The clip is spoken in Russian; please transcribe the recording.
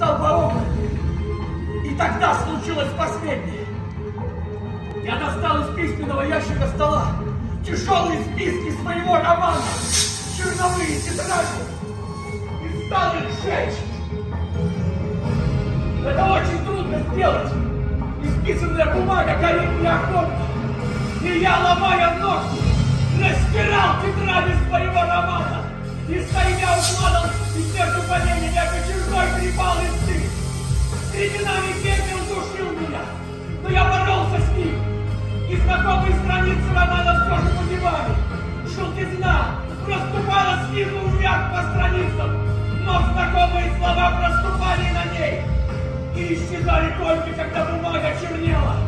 листал по окнам. И тогда случилось последнее. Я достал из письменного ящика стола тяжелые списки своего романа, черновые тетради, и стал их сжечь. Это очень трудно сделать. Исписанная бумага горит неохотно. И я, ломая ногти, распирал тетради своего романа. И стойня укладал, и между листы временами пепел душил меня, но я боролся с ним. знакомые страницы романа все же погибали. Желтизна проступала снизу вверх по страницам, но знакомые слова проступали на ней и исчезали только, когда бумага чернела.